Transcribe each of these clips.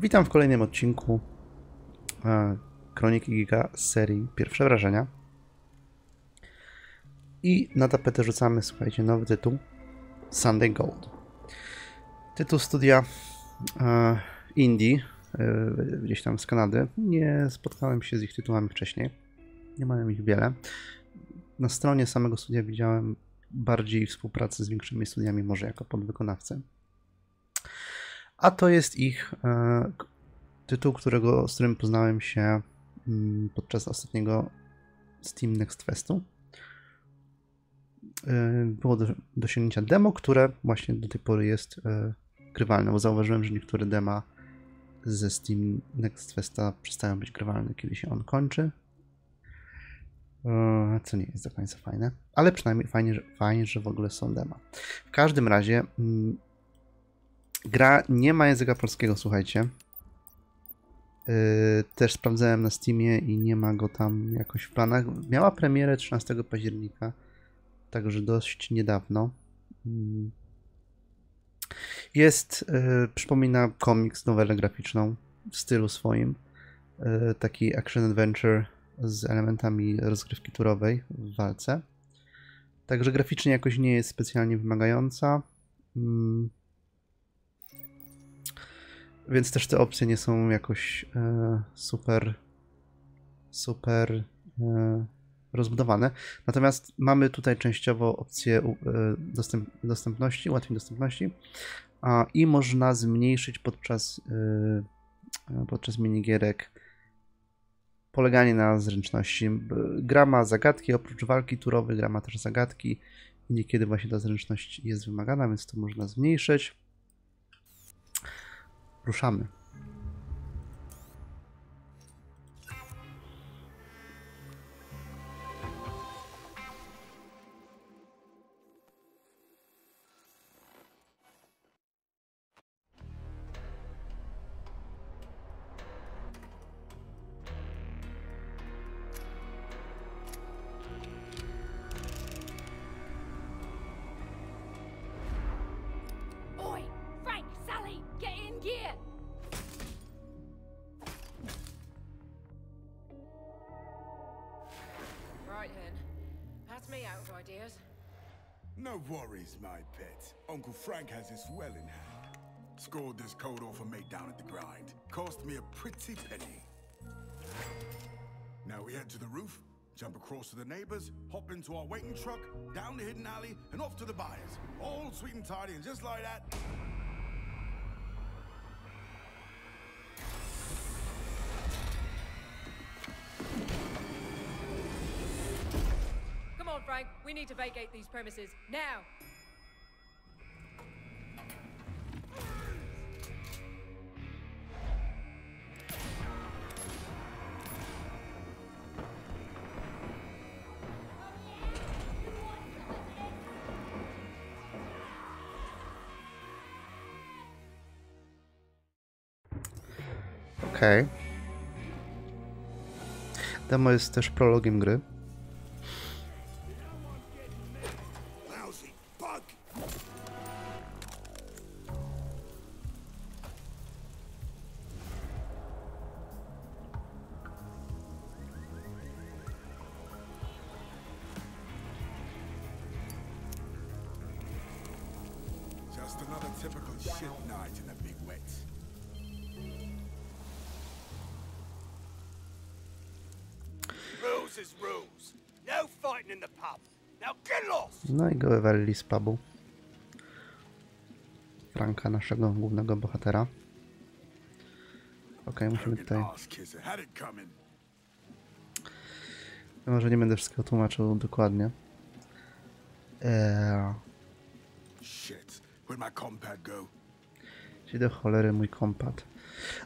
Witam w kolejnym odcinku e, Kroniki Giga z serii Pierwsze Wrażenia. I na tapetę rzucamy, słuchajcie, nowy tytuł Sunday Gold. Tytuł studia e, indie, gdzieś tam z Kanady. Nie spotkałem się z ich tytułami wcześniej. Nie mają ich wiele. Na stronie samego studia widziałem bardziej współpracę z większymi studiami, może jako podwykonawcę. A to jest ich e, tytuł, którego, z którym poznałem się mm, podczas ostatniego Steam Next Festu. E, było do, sięgnięcia demo, które właśnie do tej pory jest e, grywalne, bo zauważyłem, że niektóre dema ze Steam Next Festa przestają być grywalne, kiedy się on kończy. E, co nie jest do końca fajne, ale przynajmniej fajnie, że, fajnie, że w ogóle są dema. W każdym razie mm, gra nie ma języka polskiego, słuchajcie. Yy, też sprawdzałem na Steamie i nie ma go tam jakoś w planach. Miała premierę 13 października, także dość niedawno. Mm. Jest, yy, przypomina komiks, nowelę graficzną w stylu swoim. Yy, taki action adventure z elementami rozgrywki turowej w walce. Także graficznie jakoś nie jest specjalnie wymagająca. Więc też te opcje nie są jakoś e, super, super e, rozbudowane. Natomiast mamy tutaj częściowo opcję e, dostęp, dostępności, ułatwień dostępności a, i można zmniejszyć podczas, e, podczas minigierek poleganie na zręczności. Gra ma zagadki, oprócz walki turowej, gra ma też zagadki i niekiedy właśnie ta zręczność jest wymagana, więc to można zmniejszyć. Ruszamy. Sweet and tidy, and just like that, Come on, Frank. We need to vacate these premises now. Okej. Demo jest też prologiem gry. Just another typical shit night in the big Rules. No fighting in the pub. Now get lost! No i go wywalili z pubu. Franka, naszego głównego bohatera. Okej, musimy tutaj... Może nie będę wszystkiego tłumaczył dokładnie. Eee, Shit. Where'd my compad go? Gdzie do cholery mój kompat?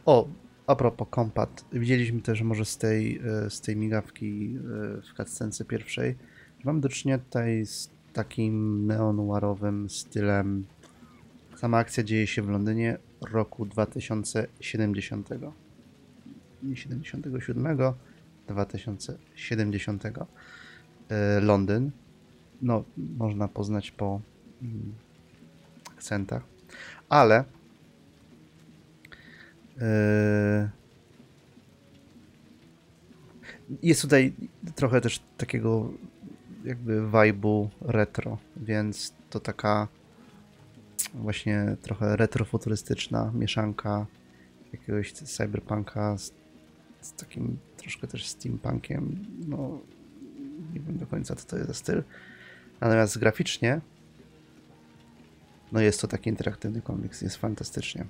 O, a propos kompat. Widzieliśmy też może z tej, e, z tej migawki e, w cutscence pierwszej, że mam do czynienia tutaj z takim neonuarowym stylem. Sama akcja dzieje się w Londynie roku 2070. Nie 77, 2070. E, Londyn. No, można poznać po mm, akcentach. Ale Jest tutaj trochę też takiego jakby vibe'u retro, więc to taka właśnie trochę retrofuturystyczna mieszanka jakiegoś cyberpunka z, z takim troszkę też steampunkiem. No, nie wiem do końca co to jest za styl. Natomiast graficznie no jest to taki interaktywny komiks, jest fantastycznie.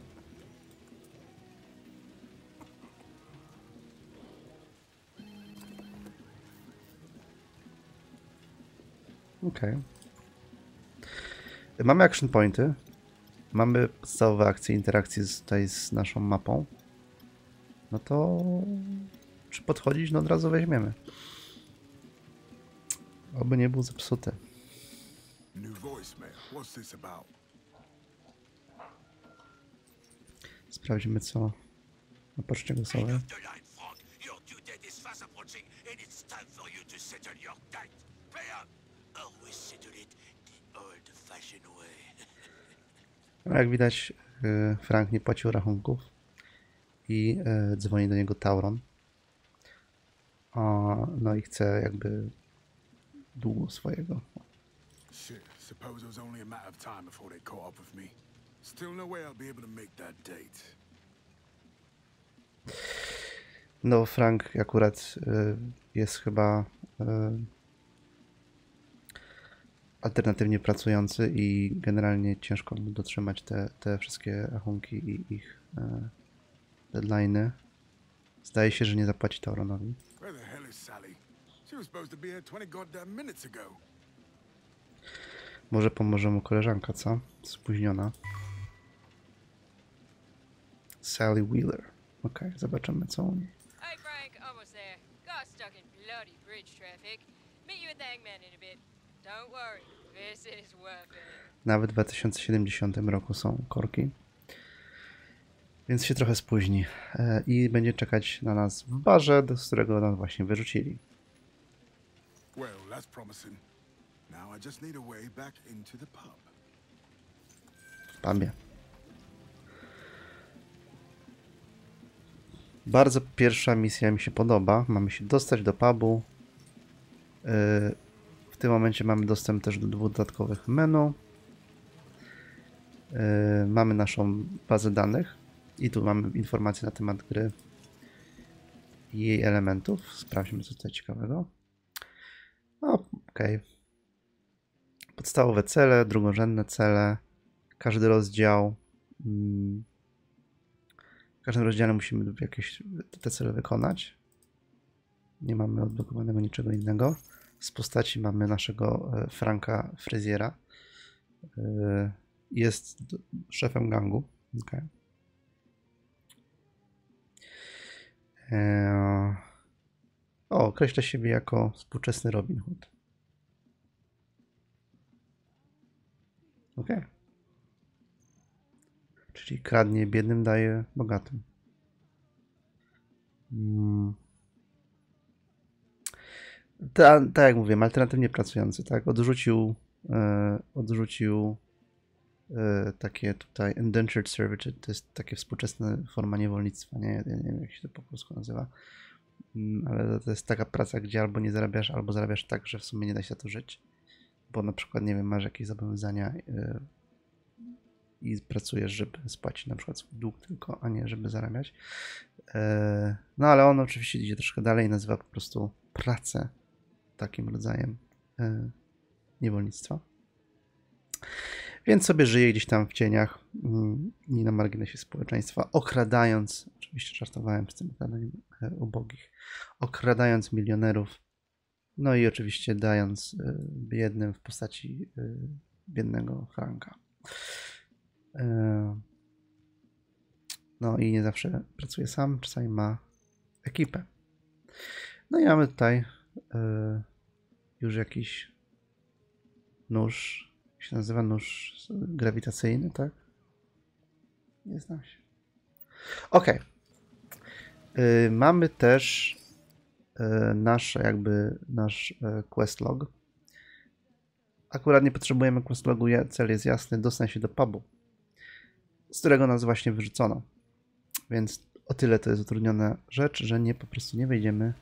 Okej. Mamy action pointy. Mamy podstawowe akcje, interakcje z, tutaj z naszą mapą. No to czy podchodzić? No od razu weźmiemy. Oby nie był zepsuty. Sprawdzimy co na poczcie głosowej. Your due date is fast approaching, and it's time for you to settle your date. Player, always Jak widać, y, Frank nie płacił rachunków i y, dzwoni do niego Tauron. No i chce jakby długu swojego. Shit, suppose it was only a matter of time before they caught up with me. Still no way I'll be able to make that date. No, Frank akurat y, jest chyba y, alternatywnie pracujący i generalnie ciężko mu dotrzymać te, te wszystkie rachunki i ich y, deadline'y. Zdaje się, że nie zapłaci Tauronowi. Where the hell is Sally? She was supposed to be here 20 goddamn minutes ago. Może pomoże mu koleżanka, co? Spóźniona. Sally Wheeler. Okej, zobaczymy co u niej. Hey, Frank, almost there. Got stuck in bloody bridge traffic. Meet you at the Hangman in a bit. Nawet w 2070 roku są korki. Więc się trochę spóźni. E, I będzie czekać na nas w barze, do z którego nas właśnie wyrzucili. Well, that's promising. Now I just need a way back into the pub. W pubie. Bardzo pierwsza misja mi się podoba. Mamy się dostać do pubu. Yy, tym momencie mamy dostęp też do dwóch dodatkowych menu. Yy, Mamy naszą bazę danych i tu mamy informacje na temat gry i jej elementów. Sprawdźmy co tutaj ciekawego. Okej. Podstawowe cele, drugorzędne cele. Każdy rozdział. mm, W każdym rozdziale musimy jakieś te cele wykonać. Nie mamy odblokowanego niczego innego. Z postaci mamy naszego e, Franka Fryziera. E, Jest szefem gangu. Okay. O, określa siebie jako współczesny Robin Hood. Okej. Czyli kradnie biednym, daje bogatym. Mm. Ta, tak jak mówiłem, alternatywnie pracujący, tak? Odrzucił, e, odrzucił e, takie tutaj indentured servitude, to jest takie współczesna forma niewolnictwa, nie? Ja nie wiem jak się to po polsku nazywa, Mm, ale to jest taka praca, gdzie albo nie zarabiasz, albo zarabiasz tak, że w sumie nie da się to żyć, bo na przykład, nie wiem, masz jakieś zobowiązania e, i pracujesz, żeby spłacić na przykład swój dług tylko, a nie żeby zarabiać. No ale on oczywiście idzie troszkę dalej i nazywa po prostu pracę takim rodzajem e, niewolnictwa. Więc sobie żyje gdzieś tam w cieniach mm, i na marginesie społeczeństwa, okradając, oczywiście żartowałem z tym okradaniem e, ubogich, okradając milionerów, no i oczywiście dając e, biednym w postaci biednego Franka. No i nie zawsze pracuje sam, czasami ma ekipę. No i mamy tutaj już jakiś nóż, się nazywa nóż grawitacyjny, tak? Nie znam się. Ok. Y, Mamy też y, nasz jakby nasz y, quest log. Akurat nie potrzebujemy quest logu, cel jest jasny, dostań się do pubu, z którego nas właśnie wyrzucono. Więc o tyle to jest utrudniona rzecz, że nie po prostu nie wejdziemy.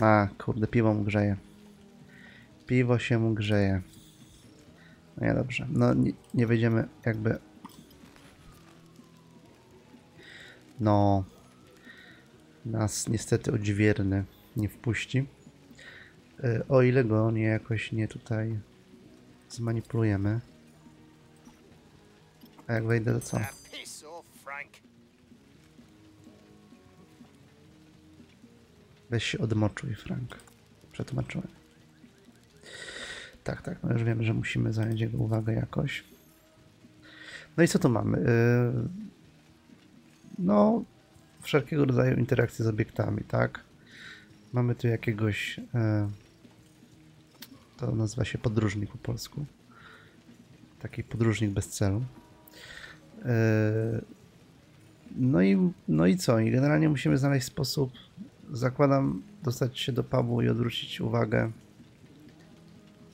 A, kurde, piwo mu grzeje. Piwo się mu grzeje. No nie, dobrze. No nie, nie jakby... No... Nas niestety odźwierny nie wpuści. Y, O ile go nie jakoś nie tutaj zmanipulujemy. A jak wejdę to co? Weź się odmoczuj, Frank. Przetłumaczyłem. Tak, tak, no już wiem, że musimy zająć jego uwagę jakoś. No i co tu mamy? Yy, No, wszelkiego rodzaju interakcje z obiektami, tak? Mamy tu jakiegoś. e, To nazywa się podróżnik po polsku. Taki podróżnik bez celu. E, No i, no i co? I generalnie musimy znaleźć sposób, zakładam, dostać się do pubu i odwrócić uwagę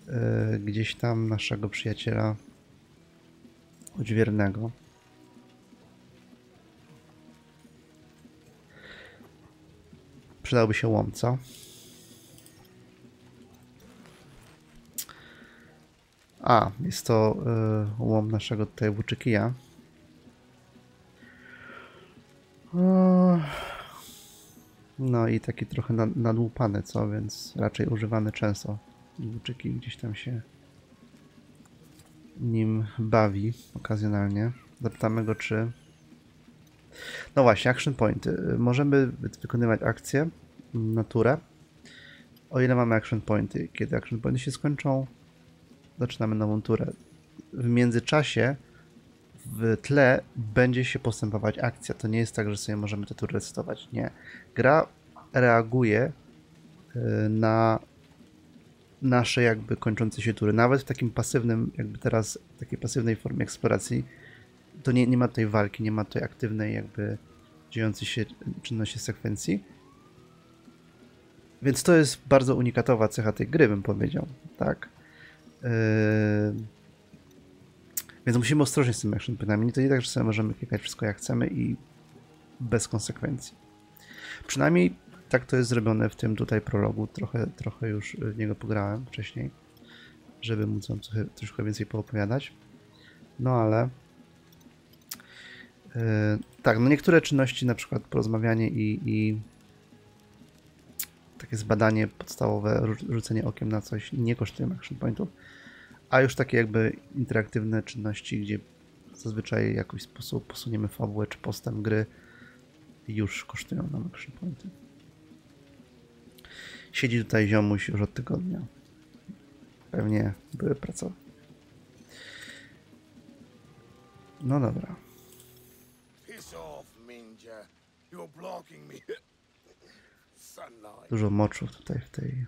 e, gdzieś tam naszego przyjaciela odźwiernego. Przydałby się łomca. A, jest to y, łom naszego tutaj włóczykija. No i taki trochę nad- nadłupany, co? Więc raczej używany często. Włóczyki gdzieś tam się nim bawi okazjonalnie. Zapytamy go, czy... No właśnie, action pointy. Możemy wy- wykonywać akcje na turę, o ile mamy action pointy. Kiedy action pointy się skończą, zaczynamy nową turę. W międzyczasie w tle będzie się postępować akcja. To nie jest tak, że sobie możemy te tury resetować. Nie. Gra reaguje y, na nasze jakby kończące się tury. Nawet w takim pasywnym, jakby teraz, takiej pasywnej formie eksploracji, to nie, nie ma tutaj walki, nie ma tutaj aktywnej jakby dziejącej się czynności sekwencji. Więc to jest bardzo unikatowa cecha tej gry, bym powiedział. Tak. Yy... Więc musimy ostrożnie z tymi action pointami. To nie tak, że sobie możemy klikać wszystko jak chcemy i bez konsekwencji. Przynajmniej tak to jest zrobione w tym tutaj prologu. Trochę, trochę już w niego pograłem wcześniej, żeby móc wam trochę, troszkę więcej poopowiadać. No ale yy, tak, no niektóre czynności, na przykład porozmawianie i, i takie zbadanie podstawowe, rzu- rzucenie okiem na coś nie kosztują action pointów, a już takie jakby interaktywne czynności, gdzie zazwyczaj w jakiś sposób posuniemy fabułę czy postęp gry, już kosztują nam action pointy. Siedzi tutaj ziomuś już od tygodnia. Pewnie były pracować. No dobra. Dużo moczu tutaj w tej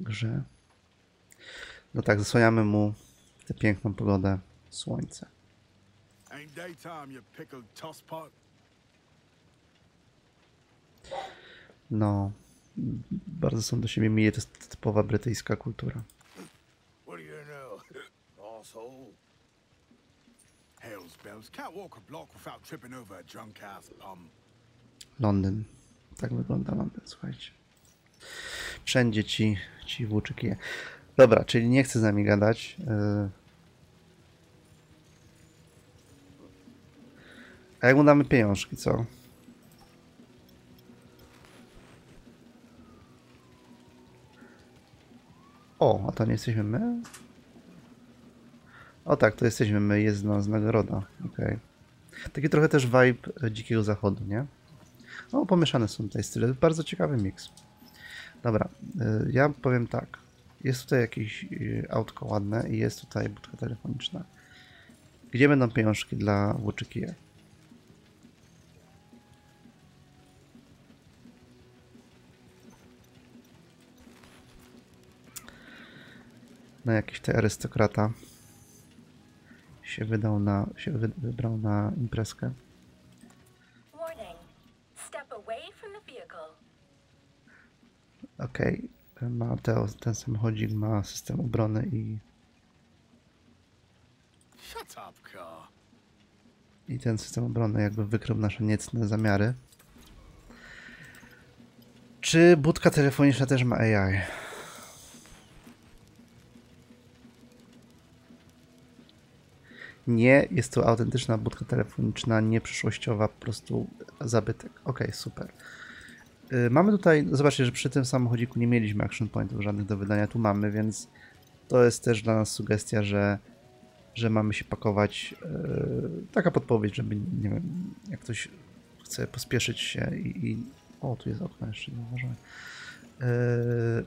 grze. No tak, zasłaniamy mu tę piękną pogodę, słońce. No, bardzo są do siebie mili, to jest typowa brytyjska kultura. Londyn. Tak wygląda Londyn, słuchajcie. Wszędzie ci, ci włóczykije. Dobra, czyli nie chce z nami gadać. Yy. A jak mu damy pieniążki, co? O, a to nie jesteśmy my? O tak, to jesteśmy my, jest nas nagroda. Okej. Taki trochę też vibe e, Dzikiego Zachodu, nie? No, pomieszane są tutaj style. Bardzo ciekawy miks. Dobra, y, ja powiem tak. Jest tutaj jakieś y, autko ładne i jest tutaj budka telefoniczna. Gdzie będą pieniążki dla Łuczykija? Na jakiś tutaj arystokrata się wydał na, się wy, wybrał na imprezkę. Okej, ma te, ten samochodzik ma system obrony i. I ten system obrony jakby wykrył nasze niecne zamiary. Czy budka telefoniczna też ma AI? Nie, jest to autentyczna budka telefoniczna, nie przyszłościowa, po prostu zabytek. Ok, super. Y, Mamy tutaj, zobaczcie, że przy tym samochodziku nie mieliśmy action pointów żadnych do wydania, tu mamy, więc to jest też dla nas sugestia, że, że mamy się pakować. y, taka podpowiedź, żeby, nie wiem, jak ktoś chce pospieszyć się i... i o, tu jest okno jeszcze, nie uważałem. Yy,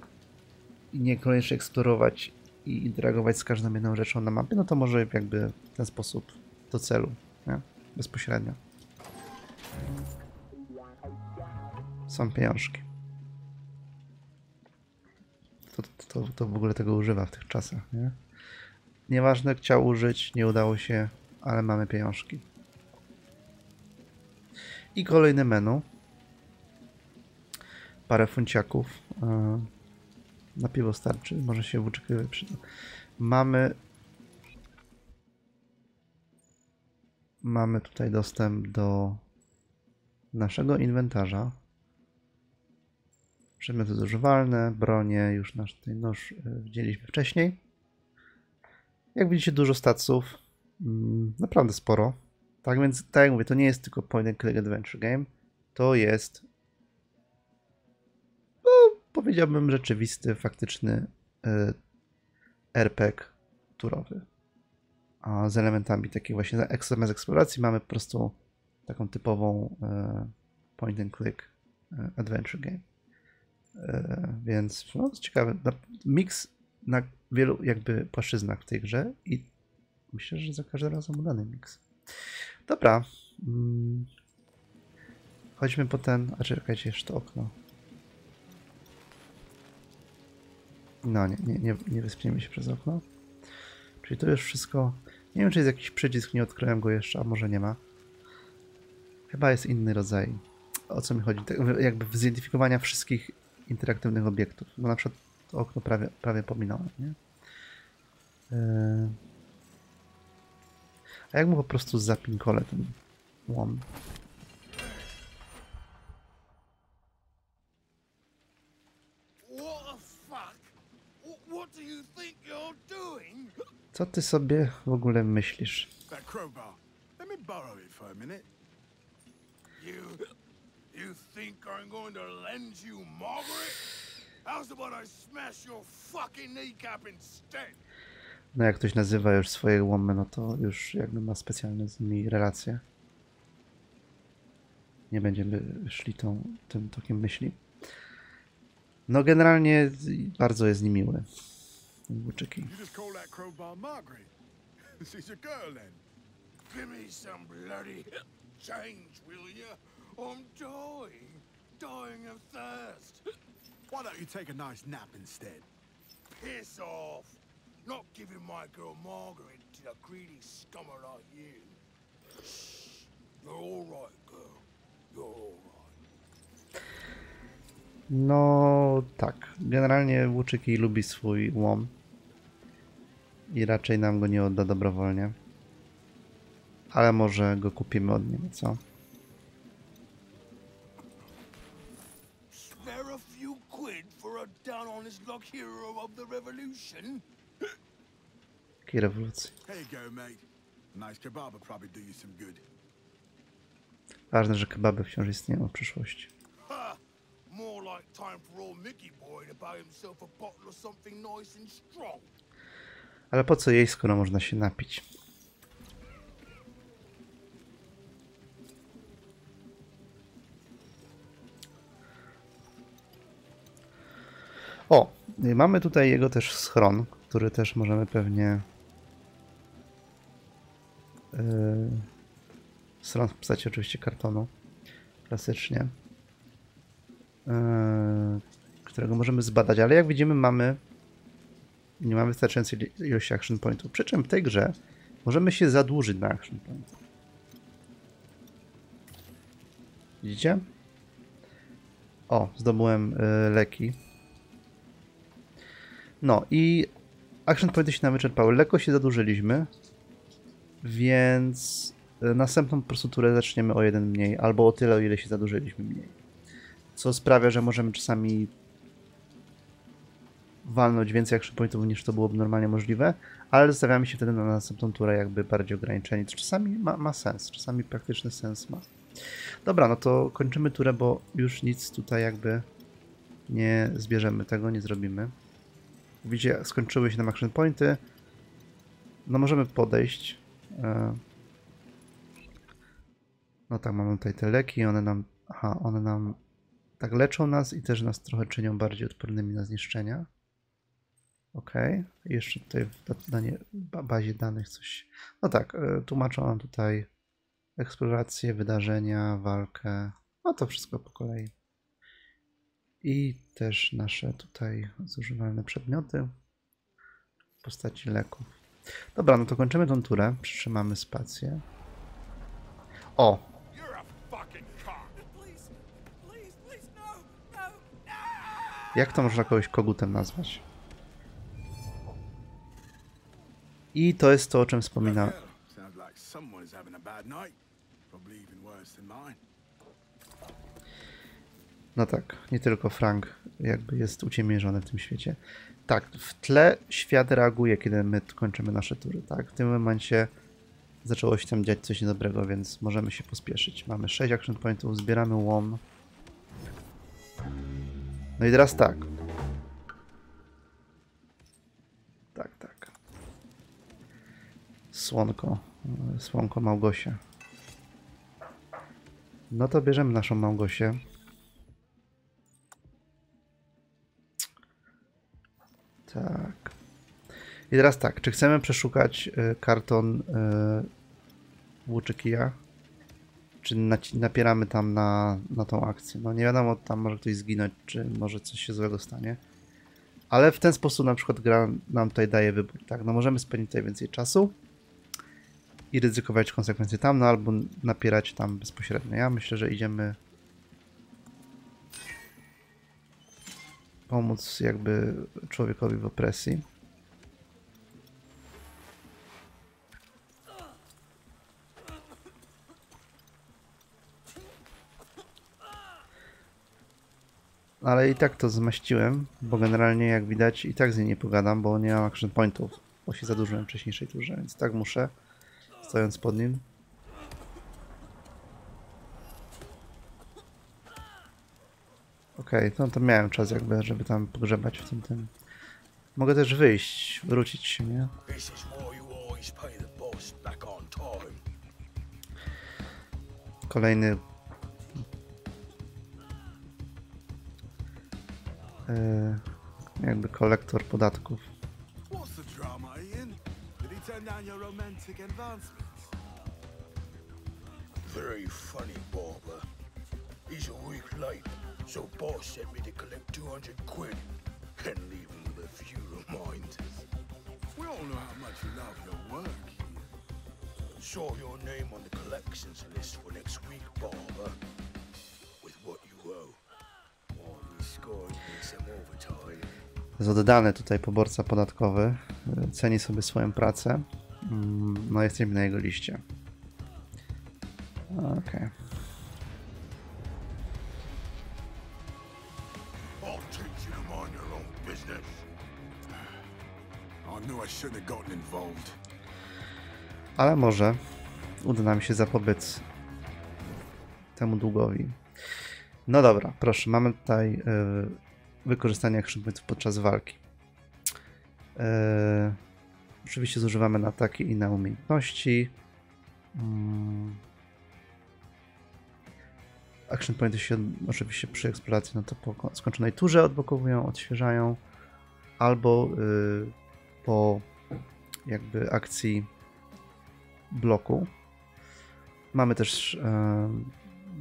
i niekoniecznie eksplorować i interagować z każdą jedną rzeczą na mapie, no to może jakby w ten sposób do celu, nie? bezpośrednio. Są pieniążki. To, to, to w ogóle tego używa w tych czasach, nie? Nieważne, chciał użyć, nie udało się, ale mamy pieniążki. I kolejne menu. Parę funciaków. e, Na piwo starczy, może się włóczykliwy przyda. Mamy mamy tutaj dostęp do naszego inwentarza. Przedmioty zużywalne, bronie, już nasz tutaj nóż e, widzieliśmy wcześniej. Jak widzicie, dużo staców. Mm, Naprawdę sporo. Tak więc, tak jak mówię, to nie jest tylko point and click adventure game. To jest powiedziałbym rzeczywisty, faktyczny y, RPG turowy. A z elementami takiej właśnie zamiast eksploracji mamy po prostu taką typową y, point and click y, adventure game. Więc no, ciekawe. Miks na wielu jakby płaszczyznach w tej grze i myślę, że za każdym razem udany miks. Dobra. Mm. Chodźmy po ten. A czekajcie, jeszcze to okno. No, nie, nie, nie, nie wyspniemy się przez okno. Czyli to już wszystko. Nie wiem, czy jest jakiś przycisk, nie odkryłem go jeszcze, a może nie ma. Chyba jest inny rodzaj. O co mi chodzi? Tak, jakby zidentyfikowania wszystkich interaktywnych obiektów. Bo na przykład okno prawie, prawie pominąłem, nie? Yy. A jak mu po prostu zapinkole ten łom? What the fuck? Wh- What do you think you're doing? Co ty sobie w ogóle myślisz? That crowbar. Let me borrow it for a minute. You. You think I'm going to lend you Margaret? How's about I smash your fucking kneecap instead? No jak ktoś nazywa już swoje łomy, no to już jakby ma specjalne z nimi relacje. Nie będziemy szli tą, tym tokiem myśli. No generalnie bardzo jest niemiły. Ten Łuczyki. You just call that crowbar Margaret. She's a girl then. Give me some bloody change, will you? I'm dying. Dying of thirst. Why don't you take a nice nap instead? Piss off. Not giving my girl Margaret to a greedy scummer like you. Shh. You're all right, girl. You're all right. No tak. Generalnie Łuczyki lubi swój łom. I raczej nam go nie odda dobrowolnie. Ale może go kupimy od niego, co? Jakiej rewolucji? Ważne, że kebaby wciąż istnieją w przyszłości. More like time for old Mickey boy to buy himself a bottle of something nice and strong. Ale po co jej, skoro można się napić? O, mamy tutaj jego też schron, który też możemy pewnie yy, schron w postaci oczywiście kartonu klasycznie yy, którego możemy zbadać, ale jak widzimy mamy nie mamy wystarczającej ilości action pointów. Przy czym w tej grze możemy się zadłużyć na action point. Widzicie? O, zdobyłem y, leki. No i action pointy się nam wyczerpały. Lekko się zadłużyliśmy. Więc e, następną po prostu turę zaczniemy o jeden mniej, albo o tyle, o ile się zadłużyliśmy mniej. Co sprawia, że możemy czasami walnąć więcej action pointów niż to byłoby normalnie możliwe, ale zostawiamy się wtedy na następną turę jakby bardziej ograniczeni. Czasami ma, ma sens, czasami praktyczny sens ma. Dobra, no to kończymy turę, bo już nic tutaj jakby nie zbierzemy tego, nie zrobimy. Widzicie, skończyły się nam action pointy. No możemy podejść. e. No tak, mamy tutaj te leki, one nam, aha, one nam tak leczą nas i też nas trochę czynią bardziej odpornymi na zniszczenia. Ok, jeszcze tutaj w da- danie, ba- bazie danych coś. No tak, e, tłumaczą nam tutaj eksplorację, wydarzenia, walkę. No to wszystko po kolei. I też nasze tutaj zużywalne przedmioty w postaci leków. Dobra, no to kończymy tą turę. Przytrzymamy spację. O! No, no, no! Jak to można kogoś kogutem nazwać? I to jest to, o czym wspominałem. No tak, nie tylko Frank jakby jest uciemiężony w tym świecie. Tak, w tle świat reaguje, kiedy my kończymy nasze tury, tak? W tym momencie zaczęło się tam dziać coś niedobrego, więc możemy się pospieszyć. Mamy 6 action pointów, zbieramy łom. No i teraz. Tak, tak. Słonko. Słonko Małgosia. No to bierzemy naszą Małgosię. Tak. I teraz tak, czy chcemy przeszukać y, karton y, włóczykija? Czy napieramy tam na, na tą akcję? No nie wiadomo, tam może ktoś zginąć, czy może coś się złego stanie. Ale w ten sposób na przykład gra nam tutaj daje wybór, tak? No możemy spędzić tutaj więcej czasu i ryzykować konsekwencje tam, no albo napierać tam bezpośrednio. Ja myślę, że idziemy pomóc jakby człowiekowi w opresji. Ale i tak to zmaściłem, bo generalnie jak widać i tak z niej nie pogadam, bo nie mam action pointów, bo się zadłużyłem w wcześniejszej turze, więc tak muszę, stojąc pod nim. Okej, no to miałem czas jakby, żeby tam pogrzebać w tym tym. Mogę też wyjść, wrócić się, nie? Kolejny. e, jakby kolektor podatków. What's the drama, Ian? Did he turn down your romantic? Very funny, Barber. He's a week late, so boss sent me to collect 200 quid and leave him with a few reminders. We all know how much you love your work. Ian. Saw your name on the collections list for next week, Barber. With what you owe. Be scoring me some overtime. Oddany tutaj poborca podatkowy. e, Ceni sobie swoją pracę. Mm, No, jesteśmy na jego liście. Gotten involved. Ale może uda nam się zapobiec temu długowi. No dobra, proszę, mamy tutaj e, wykorzystanie pointów podczas walki. E, oczywiście zużywamy na ataki i na umiejętności. Mm. Action pointy się oczywiście przy eksploracji no to po ko- skończonej turze odblokowują, odświeżają, albo y, po jakby akcji bloku. Mamy też e,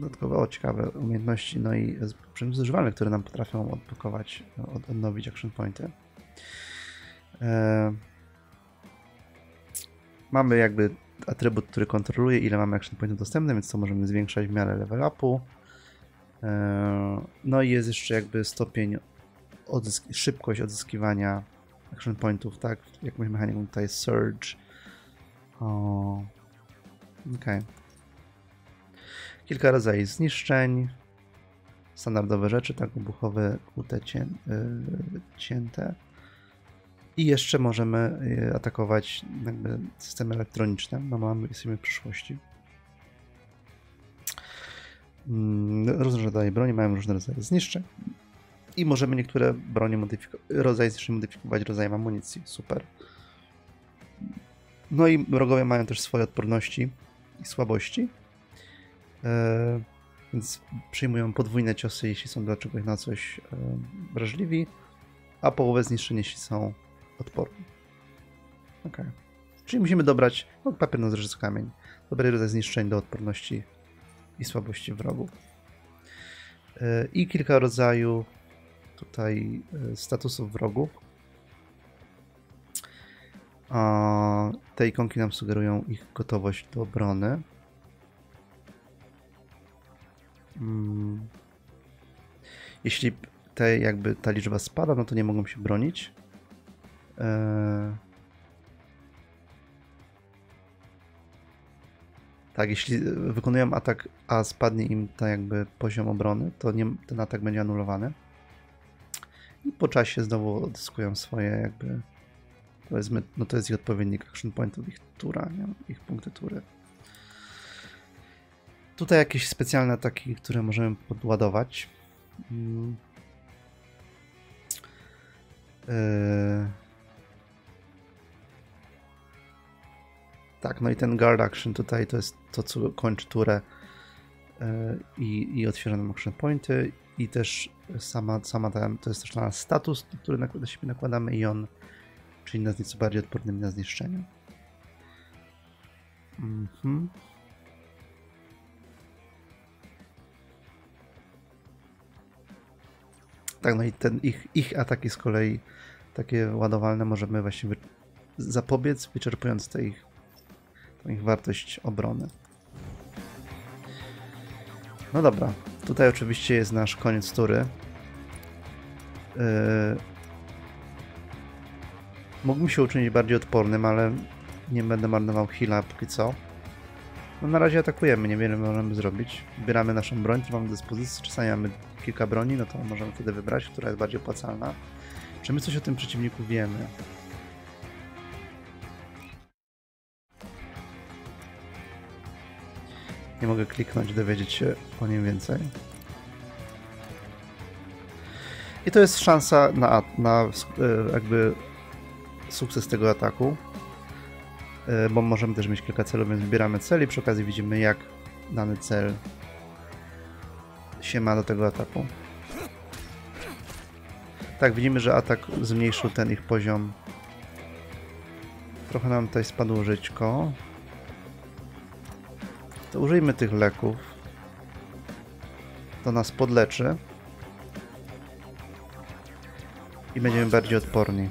dodatkowe o, ciekawe umiejętności, no i z- przedmioty zużywalne, które nam potrafią odblokować, od, odnowić action pointy. E, mamy jakby atrybut, który kontroluje, ile mamy action pointów dostępnych, więc to możemy zwiększać w miarę level upu. E, no i jest jeszcze jakby stopień odzysk- szybkość odzyskiwania action pointów, tak? Jakąś mechaniką tutaj jest surge, O. Okej. Kilka rodzajów zniszczeń. Standardowe rzeczy, tak, obuchowe, kłute, cię, yy, cięte. I jeszcze możemy yy, atakować jakby systemy elektroniczne. No mamy, jesteśmy w przyszłości. Mm, Różne rodzaje broni mają różne rodzaje zniszczeń. I możemy niektóre bronie modyfikować, rodzaje zniszczeń modyfikować rodzajem amunicji. Super. No i wrogowie mają też swoje odporności i słabości. E, więc przyjmują podwójne ciosy, jeśli są do czegoś na coś e, wrażliwi, a połowę zniszczeń, jeśli są odporni. Ok. Czyli musimy dobrać no, papier z kamień. Dobry rodzaj zniszczeń do odporności i słabości wrogów. E, I kilka rodzajów tutaj e, statusów wrogów. Te ikonki nam sugerują ich gotowość do obrony. Mm. Jeśli te, jakby ta liczba spada, no to nie mogą się bronić. Tak, jeśli wykonują atak, a spadnie im ta jakby poziom obrony, to nie, ten atak będzie anulowany. I po czasie znowu odzyskują swoje jakby powiedzmy, no to jest ich odpowiednik action pointów, ich tura, nie? ich punkty tury. Tutaj jakieś specjalne ataki, które możemy podładować. Mm. Yy. Tak, no i ten guard action tutaj to jest to, co kończy turę yy, i, i otwiera nam action pointy i też sama, sama ta, to jest też nasz status, który na siebie nakładamy i on czyli nas nieco bardziej odpornymi na zniszczenie. Mhm. Tak, no i ten ich, ich ataki z kolei takie ładowalne możemy właśnie wy zapobiec, wyczerpując tę ich, ich wartość obrony. No dobra, tutaj oczywiście jest nasz koniec tury. Yy, Mógłbym się uczynić bardziej odpornym, ale nie będę marnował heal'a póki co. No na razie atakujemy, niewiele możemy zrobić. Wybieramy naszą broń, którą mamy do dyspozycji. Czasami mamy kilka broni, no to możemy wtedy wybrać, która jest bardziej opłacalna. Czy my coś o tym przeciwniku wiemy? Nie mogę kliknąć, dowiedzieć się o nim więcej. I to jest szansa na, na e, jakby sukces tego ataku, e, bo możemy też mieć kilka celów, więc wybieramy cel i przy okazji widzimy jak dany cel się ma do tego ataku. Tak, widzimy, że atak zmniejszył ten ich poziom. Trochę nam tutaj spadło żyćko. To użyjmy tych leków. To nas podleczy. I będziemy bardziej odporni.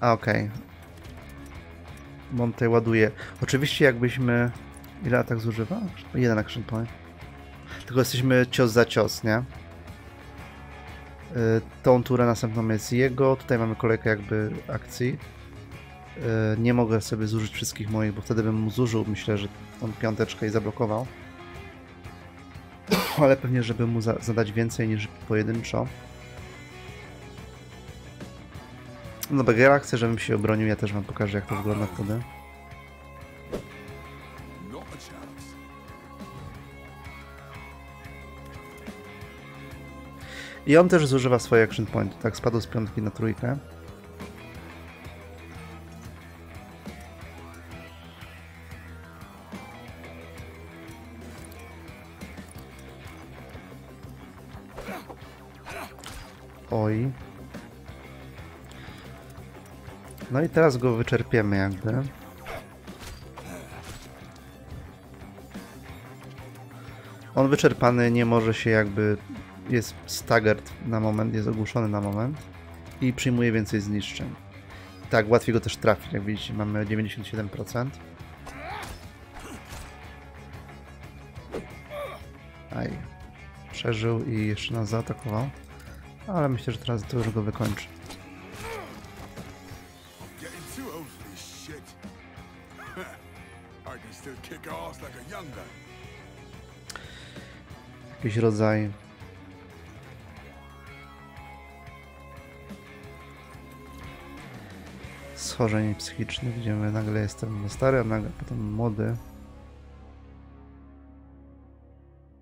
A okej. Okay. Tutaj ładuje. Oczywiście jakbyśmy... Ile atak zużywa? Jeden action point. Tylko jesteśmy cios za cios, nie? Yy, tą turę następną jest jego. Tutaj mamy kolejkę jakby akcji. Yy, nie mogę sobie zużyć wszystkich moich, bo wtedy bym mu zużył, myślę, że tą piąteczkę i zablokował. Ale pewnie, żeby mu za zadać więcej niż pojedynczo. No gra chce, żebym się obronił, ja też wam pokażę jak to wygląda wtedy. I on też zużywa swoje action point, tak spadł z piątki na trójkę. Oj. No i teraz go wyczerpiemy jakby. On wyczerpany nie może się jakby... Jest staggered na moment, jest ogłuszony na moment i przyjmuje więcej zniszczeń. Tak, łatwiej go też trafić, jak widzicie, mamy 97%. Aj, przeżył i jeszcze nas zaatakował ale myślę, że teraz to już go wykończy. Jakiś rodzaj schorzeń psychicznych, gdzie nagle jestem stary, a nagle potem młody.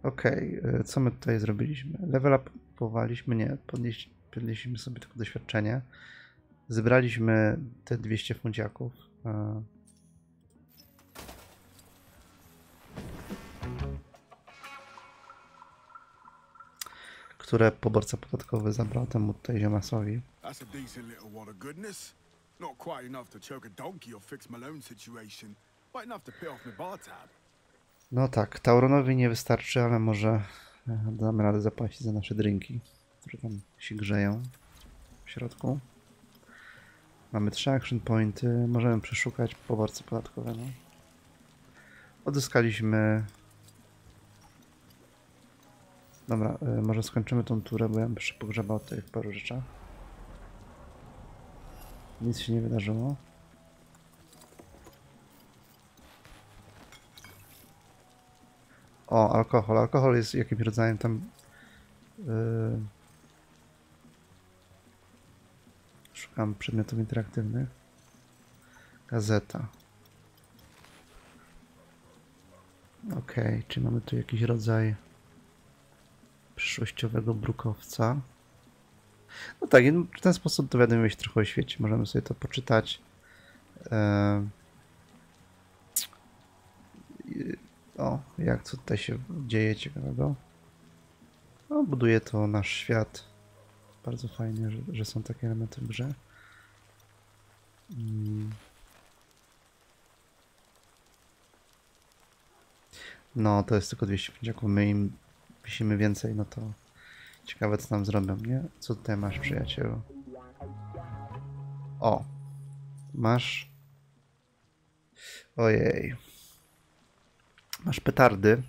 Okej, y, co my tutaj zrobiliśmy? Level upowaliśmy, nie, podnieś, podnieśliśmy sobie tylko doświadczenie. Zebraliśmy te 200 funciaków. e, które poborca podatkowy zabrał temu tutaj goodness. Not quite enough to choke a donkey or fix my loan situation, but enough to pay off my bar tab. No tak, Tauronowi nie wystarczy, ale może e, damy radę zapłacić za nasze drinki, które tam się grzeją w środku. Mamy trzy action pointy, możemy przeszukać poborcę podatkowego. Odzyskaliśmy... Dobra, e, może skończymy tą turę, bo ja bym pogrzebał w paru rzeczach. Nic się nie wydarzyło. O, alkohol. Alkohol jest jakimś rodzajem tam. Yy... Szukam przedmiotów interaktywnych. Gazeta. Okej, czy mamy tu jakiś rodzaj przyszłościowego brukowca? No tak, w ten sposób dowiadujemy się trochę o świecie. Możemy sobie to poczytać. Eee, O, jak co tutaj się dzieje ciekawego. No, buduje to nasz świat. Bardzo fajnie, że, że są takie elementy w grze. Mm. No, to jest tylko 200 dziękuję. My im wisimy więcej, no to ciekawe co nam zrobią, nie? Co tutaj masz, przyjacielu? O! Masz... Ojej. Masz petardy,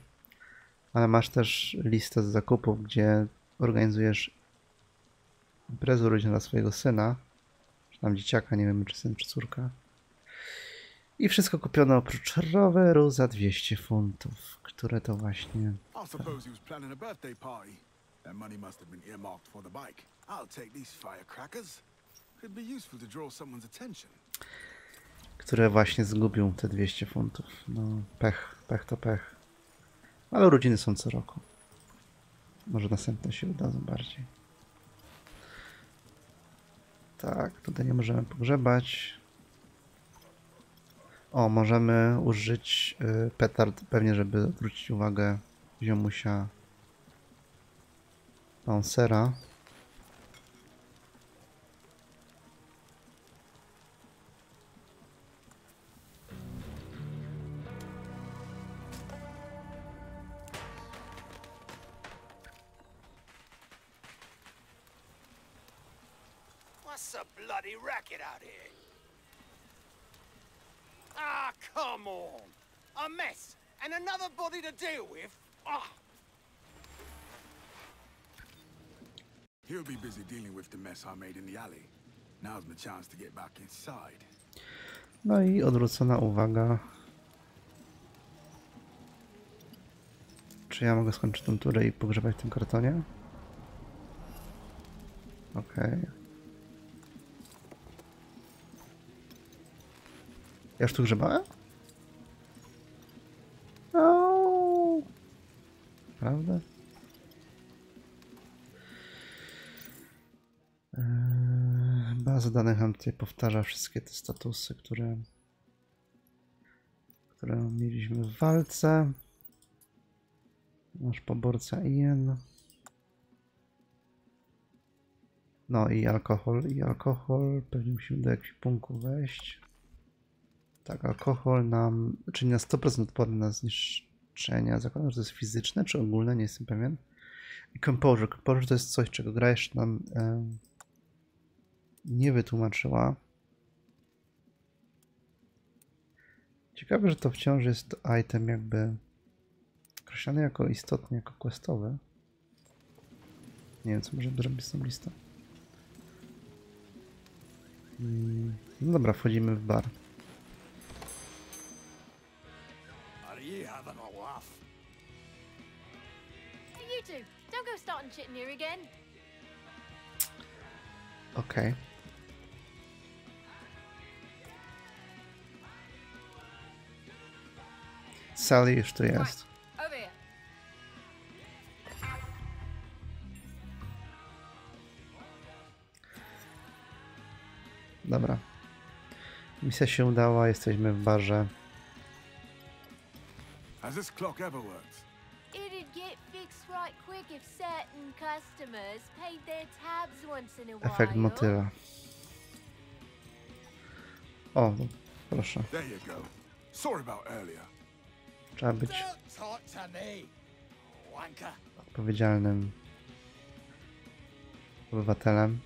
ale masz też listę z zakupów, gdzie organizujesz imprezę urodzin dla swojego syna, czy tam dzieciaka, nie wiem czy syn czy córka. I wszystko kupione oprócz roweru za 200 funtów, które to właśnie... That to. Które właśnie zgubił te 200 funtów. No, pech, pech to pech. Ale urodziny są co roku. Może następne się udadzą bardziej. Tak, tutaj nie możemy pogrzebać. O, możemy użyć y, petard, pewnie żeby zwrócić uwagę ziomusia Bouncera. A mess and another body to deal with? Ah! He'll be busy dealing with the mess I made in the alley. Now's my chance to get back inside. No i odwrócona uwaga. Czy ja mogę skończyć tą turę i pogrzebać w tym kartonie? Okej. Ja już tu grzebałem? Prawda? Eee, Baza danych nam tutaj powtarza wszystkie te statusy, które, które mieliśmy w walce. Nasz poborca Ian. No i alkohol, i alkohol. Pewnie musimy do ekwipunku wejść. Tak, alkohol nam czyni na 100% odporny na Zakładam, że to jest fizyczne czy ogólne, nie jestem pewien. I composure. Composure to jest coś, czego gra jeszcze nam em, nie wytłumaczyła. Ciekawe, że to wciąż jest item jakby określany jako istotny, jako questowy. Nie wiem, co możemy zrobić z tą listą. Mm, No dobra, wchodzimy w bar. Laugh? Hey, you two, don't go starting shit here again. Okej. Sally już tu jest. Dobra. Misja się udała, jesteśmy w barze. This clock ever worked? It'd get fixed right quick if certain customers paid their tabs once in a while. Efekt motyla. O, proszę. There you go. Sorry about earlier. Trzeba być odpowiedzialnym obywatelem.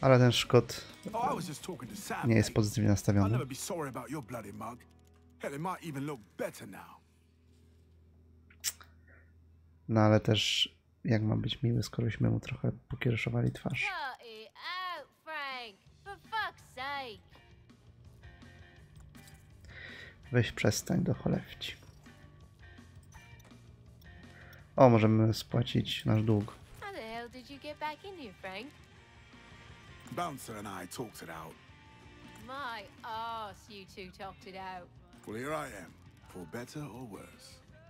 Ale ten Szkot Oh, nie jest pozytywnie nastawiony. Hell, it might even look better now. No ale też jak ma być miły, skorośmy mu trochę pokiereszowali twarz. Weź przestań do cholewci. O, możemy spłacić nasz dług. Bouncer and I talked it out. My arse, you two talked it out. Well, here I am, for better or worse.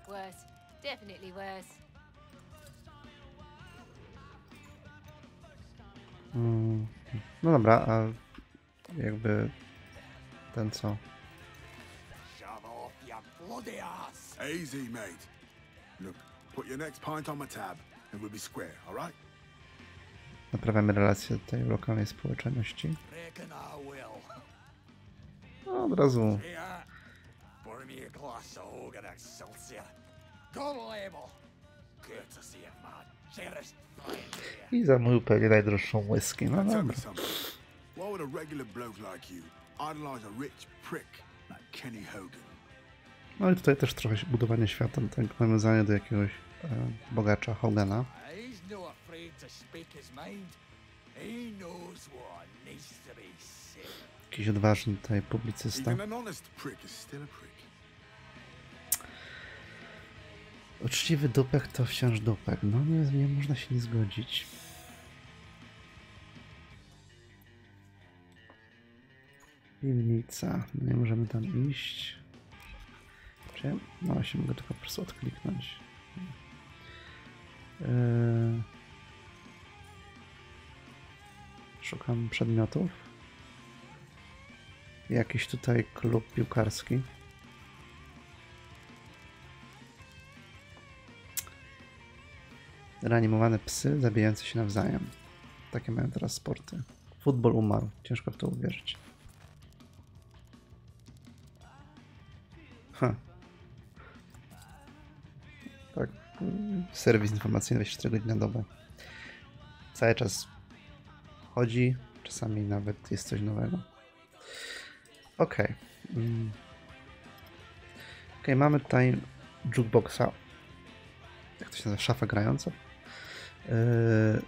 Worse. Definitely worse. Mm, No dobra, a jakby ten co? Easy, mate. Look, put your next pint on my tab, and we'll be square, all right? Naprawiamy relacje tej lokalnej społeczności. No, od razu Glass of Hogan Excelsior. Good label. Courtesy of my cherished friend here. i zamówił pewnie najdroższą whisky. No dobra. something. Why would a regular bloke like you idolize a rich prick like Kenny Hogan? No i tutaj też trochę budowanie świata, tak nawiązanie do jakiegoś e, bogacza Hogana. No. Jakiś odważny tutaj publicysta. Uczciwy dupek to wciąż dupek. No nie, nie można się nie zgodzić. Piwnica. No nie możemy tam iść. Czy ja? No się mogę tylko po prostu odkliknąć. Yy... Szukam przedmiotów. Jakiś tutaj klub piłkarski. Reanimowane psy zabijające się nawzajem. Takie mają teraz sporty. Futbol umarł. Ciężko w to uwierzyć. Ha. Tak. Serwis informacyjny 24 godziny na dobę. Cały czas chodzi. Czasami nawet jest coś nowego. Okej. Mm. Okej, mamy tutaj jukeboxa. Jak to się nazywa? Szafę grającą. Yy,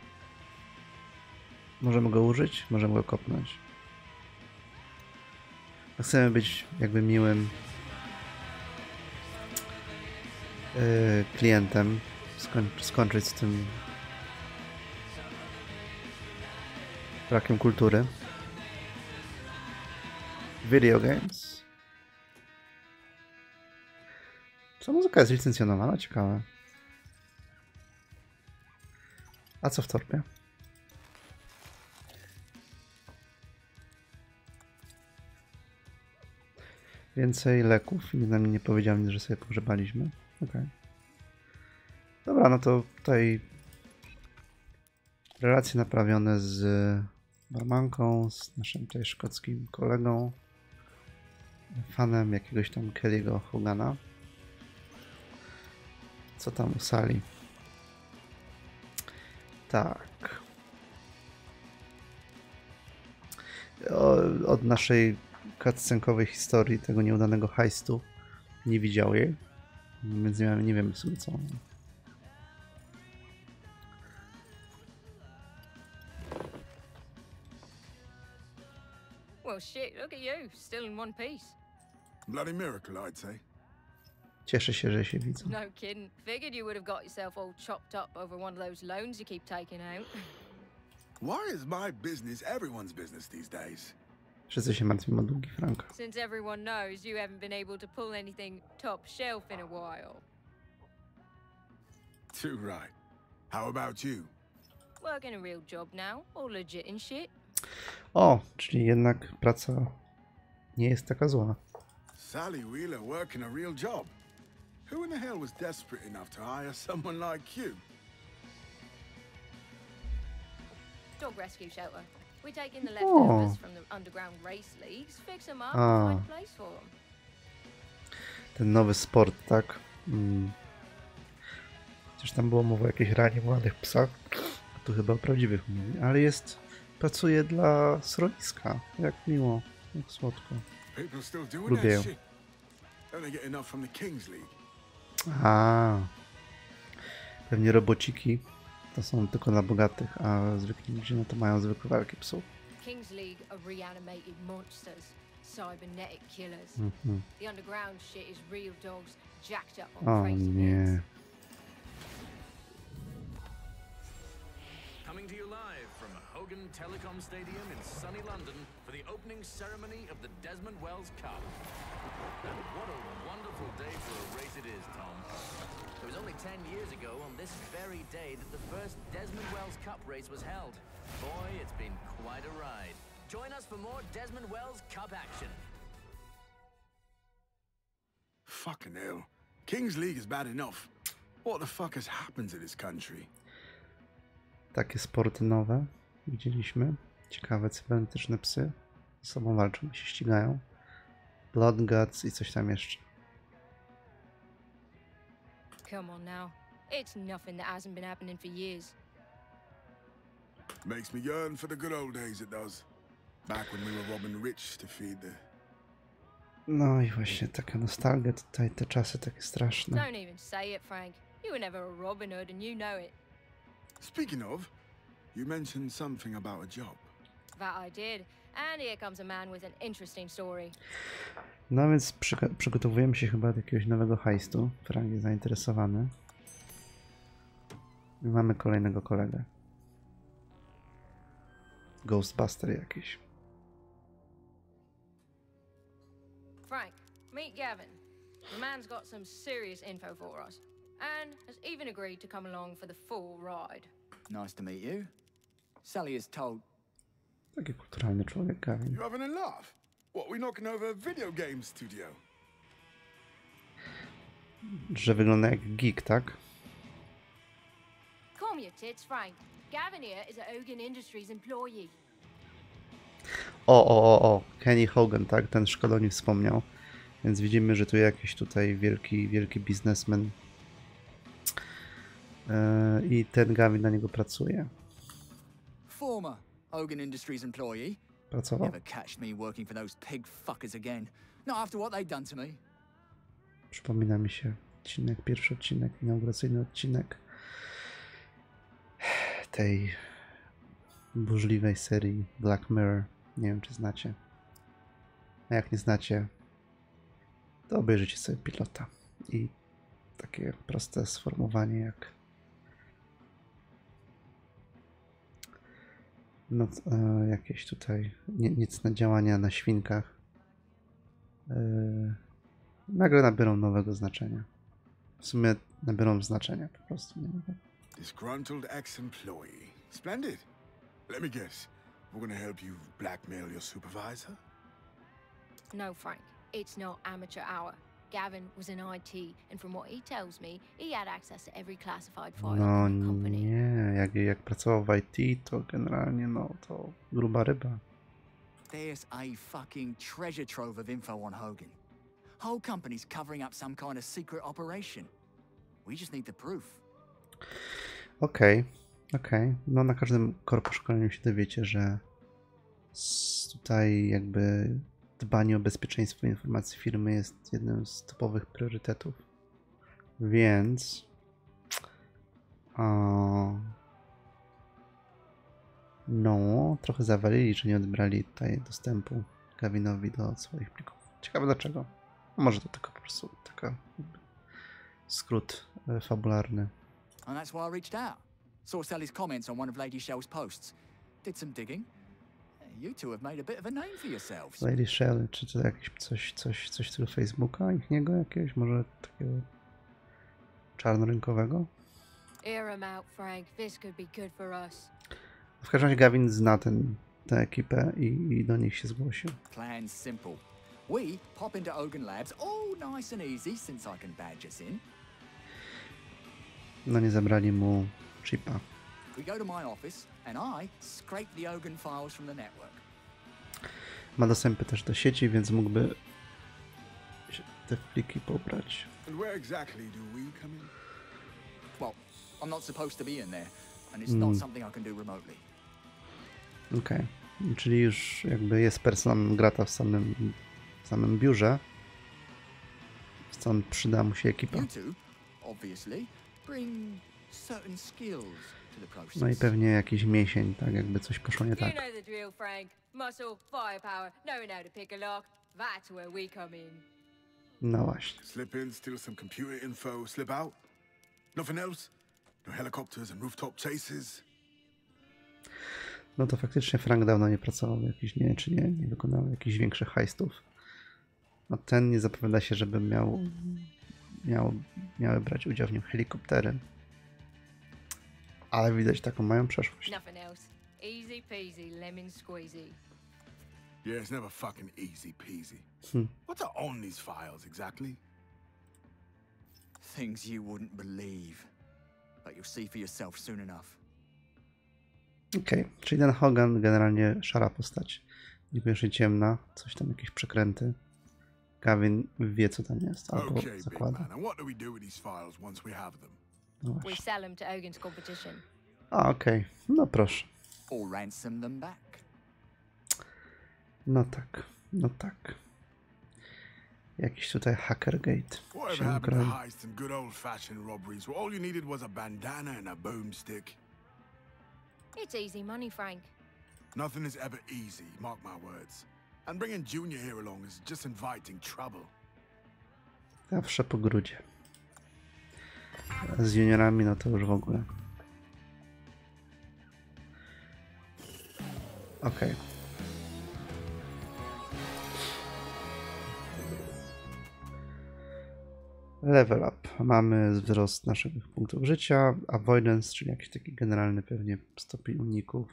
możemy go użyć, możemy go kopnąć. Chcemy być jakby miłym yy, klientem, skoń, skończyć z tym brakiem kultury. Video games. Co muzyka jest licencjonowana? Ciekawe. A co w torbie? Więcej leków. Nikt nam nie powiedział że sobie pogrzebaliśmy. Okej. Dobra, no to tutaj relacje naprawione z barmanką, z naszym tutaj szkockim kolegą, fanem jakiegoś tam Kelly'ego Hogana. Co tam u sali? Tak. O, od naszej cutscenkowej historii tego nieudanego heistu nie widział jej. Więc nie, nie wiem sobie co. Well, shit, look at you, still in one piece. Bloody miracle, I'd say. Cieszę się, że się widzą. No kidding. Figured you would have got yourself all chopped up over one of those loans you keep taking out. Why is my business everyone's business these days? Wszyscy się martwią o długi Franka. Since everyone knows you haven't been able to pull anything top shelf in a while. Too right. How about you? Working a real job now, all legit and shit. O, czyli jednak praca nie jest taka zła. Sally Wheeler working a real job. Who in the hell was desperate enough to hire someone like you? Dog rescue shelter. We're taking the leftovers Oh. from the underground race leagues, fix them up, Ah. and find a place for them. Ten nowy sport, tak? Mm. Chociaż tam było mowa o jakichś reanimowanych psach. A tu chyba o prawdziwych mówi. Ale jest... Pracuje dla schroniska. Jak miło. Jak słodko. People still doing Lubię ją. that shit. Don't they get enough from the Kings League? A. Pewnie robociki to są tylko dla bogatych, a zwykli ludzie no to mają zwykłe walki psów. Kings League are reanimated monsters, cybernetic killers. Mhm. The underground shit is real dogs jacked up on O nie. Coming to you live from Hogan Telecom Stadium in sunny London for the opening ceremony of the Desmond Wells Cup. And what a wonderful day for a race it is, Tom. It was only 10 years ago on this very day that the first Desmond Wells Cup race was held. Boy, it's been quite a ride. Join us for more Desmond Wells Cup action. Fucking hell. Kings League is bad enough. What the fuck has happened to this country? Takie sporty nowe widzieliśmy. Ciekawe cybernetyczne psy. Z sobą walczą i się ścigają. Blood Guts i coś tam jeszcze. Come on now. It's nothing that hasn't been happening for years. Makes me yearn for the good old days, it does. Back when we were robbing rich to feed the... No i właśnie taka nostalgia tutaj, te czasy takie straszne. Don't even say it, Frank. You were never a Robin Hood and you know it. Speaking of, you mentioned something about a job. That I did. And here comes a man with an interesting story. No więc przygotowujemy się chyba do jakiegoś nowego heistu. Frank jest zainteresowany. I mamy kolejnego kolegę. Ghostbuster jakiś. Frank, meet Gavin. The man's got some serious info for us. And has even agreed to come along for the full ride. Nice to meet you. Sally has told. Taki kulturalny człowiek, Gavin. You having a laugh? What, we knocking over a video game studio? Że wygląda jak geek, tak? Calm your tits, Frank. Gavin here is a Hogan Industries employee. O, o, o, o. Kenny Hogan, tak? Ten nim wspomniał. Więc widzimy, że tu jakiś tutaj wielki, wielki biznesmen. Yy, I ten Gavin na niego pracuje. Former Hogan Industries employee. Pracował. Never catch me working for those pig fuckers again. Not after what they've done to me. Przypomina mi się odcinek, pierwszy odcinek, inauguracyjny odcinek tej burzliwej serii Black Mirror. Nie wiem, czy znacie. A jak nie znacie, to obejrzyjcie sobie pilota. I takie proste sformułowanie jak no, e, jakieś tutaj nie, niecne działania na świnkach e, nagle nabiorą nowego znaczenia. W sumie nabiorą znaczenia po prostu. Nie wiem. Disgruntled ex-employee. Splendid. Let me guess. We're gonna help you blackmail your supervisor? No, Frank, it's not amateur hour. Gavin was in IT, and from what he tells me, he had access to every classified file No in the company. nie, jak, jak pracował w IT, to generalnie no to gruba ryba. There's a fucking treasure trove of info on Hogan. Whole company's covering up some kind of secret operation. We just need the proof. Okej, okej. No na każdym korpo szkoleniu się dowiecie, że tutaj jakby dbanie o bezpieczeństwo informacji firmy jest jednym z topowych priorytetów. Więc o, no, trochę zawalili, że nie odbrali tutaj dostępu Gavinowi do swoich plików. Ciekawe dlaczego. A Może to tylko po prostu taka skrót e, fabularny. And that's why I reached out. Saw Sally's comments on one of Lady Shell's posts. Did some digging. You two have made a bit of a name for yourselves. Lady Shell, czy to jakieś coś, coś, coś tego Facebooka ich niego jakiegoś, może takiego czarnorynkowego? Hear 'em out, Frank. This could be good for us. W każdym razie Gavin zna ten, tę ekipę i, i do nich się zgłosił. Plan's simple. We pop into Ogan Labs, all nice and easy since I can badge us in. No nie zabrali mu chipa. We go to my office, and I scrape the Ogan files from the network. Ma dostępy też do sieci, więc mógłby się te pliki pobrać. And where exactly do we come in? Well, I'm not supposed to be in there, and it's not something I can do remotely. Okej. Czyli już jakby jest personam grata w samym, w samym biurze. Stąd przyda mu się ekipa. No i pewnie jakiś mięsień, tak jakby coś poszło nie tak. No właśnie. Slip in, steal some computer info, slip out? Nothing else? No helicopters and rooftop chases? No to faktycznie Frank dawno nie pracował, jakiś nie, czy nie, nie wykonał jakichś większych heistów. No ten nie zapowiada się, żeby miał, miał, miały brać udział w nim helikoptery. Ale widać taką mają przeszłość. Easy peasy, lemon squeezy. Yeah, it's never fucking easy peasy. Hmm. What's on these files exactly? Things you wouldn't believe. But you'll see for yourself soon enough. Okej, czyli ten Hogan generalnie szara postać. Niekoniecznie ciemna, coś tam, jakieś przekręty. Gavin wie, co tam jest, albo Okay, zakłada. No. A, okej, no proszę. No tak, no tak. Jakiś tutaj Hackergate się kroi. It's easy money, Frank. Nothing is ever easy, mark my words. And bringing Junior here along is just inviting trouble. Zawsze po grudzie. Z juniorami, no to już w ogóle. Okej. Level up. Mamy wzrost naszych punktów życia. Avoidance, czyli jakiś taki generalny pewnie stopień uników.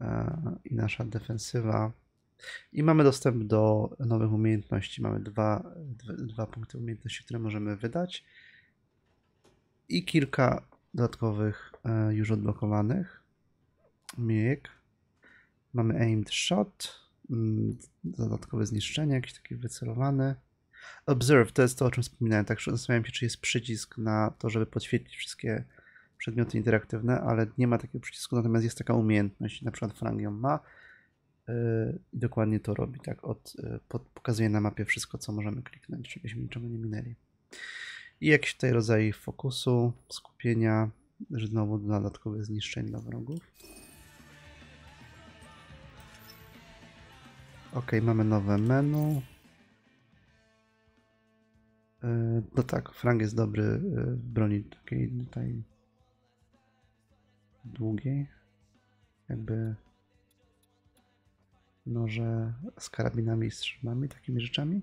E, I nasza defensywa. I mamy dostęp do nowych umiejętności. Mamy dwa, dwa, punkty umiejętności, które możemy wydać. I kilka dodatkowych e, już odblokowanych. Miek. Mamy aimed shot. mm, Dodatkowe zniszczenie, jakiś taki wycelowany. Observe to jest to, o czym wspominałem. Tak zastanawiam się, czy jest przycisk na to, żeby podświetlić wszystkie przedmioty interaktywne, ale nie ma takiego przycisku, natomiast jest taka umiejętność. Na przykład Frank ją ma Yy, i dokładnie to robi. Tak, od, yy, pod, pokazuje na mapie wszystko, co możemy kliknąć, żebyśmy niczego nie minęli. I jakiś tutaj rodzaj fokusu, skupienia, znowu dodatkowych zniszczeń dla wrogów. Ok, mamy nowe menu. Yy, No tak, Frank jest dobry yy, w broni takiej tutaj długiej. Jakby noże z karabinami i strzelbami, takimi rzeczami.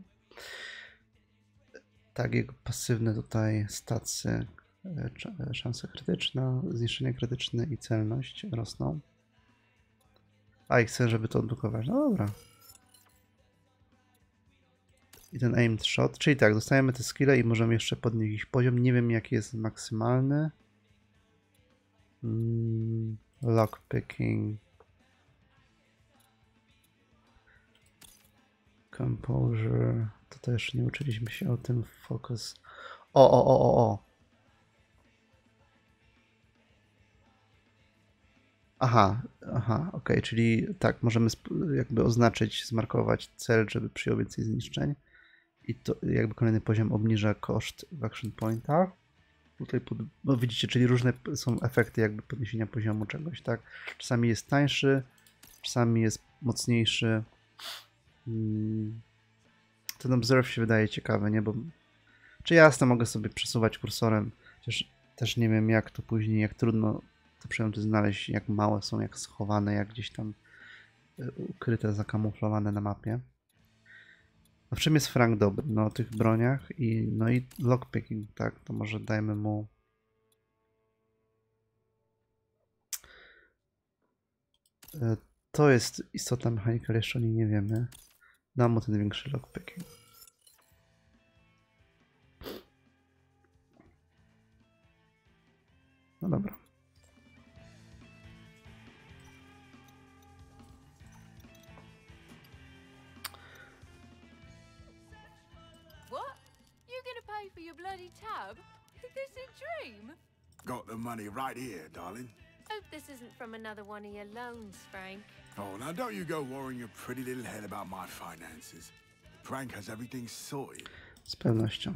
Tak, jego pasywne tutaj stacje, e, e, szansa krytyczna, zniszczenie krytyczne i celność rosną. A i chcę, żeby to odblokować. No dobra. I ten aimed shot, czyli tak, dostajemy te skille i możemy jeszcze podnieść ich poziom. Nie wiem jaki jest maksymalny. Mm, lockpicking. Composure. To też nie uczyliśmy się o tym. Focus. O, o, o, o, o. Aha, aha, okej, czyli tak, możemy jakby oznaczyć, zmarkować cel, żeby przyjął więcej zniszczeń. I to jakby kolejny poziom obniża koszt w action pointach. Tutaj pod, no widzicie, czyli różne są efekty jakby podniesienia poziomu czegoś, tak? Czasami jest tańszy, czasami jest mocniejszy. Mm. Ten observe się wydaje ciekawy, nie? Bo Czy jasne, mogę sobie przesuwać kursorem, chociaż też nie wiem jak to później, jak trudno te przedmioty znaleźć, jak małe są, jak schowane, jak gdzieś tam y, ukryte, zakamuflowane na mapie. No w czym jest Frank dobry? No o tych broniach i no i lockpicking, tak, to może dajmy mu E, To jest istotna mechanika, ale jeszcze o niej nie wiemy. Dam mu ten większy lockpicking. No dobra. Pay for your bloody tab? This a dream? Got the money right here, darling. Hope this isn't from another one of your loans, Frank. Oh, now don't you go worrying your pretty little head about my finances. Frank has everything sorted. Z pewnością.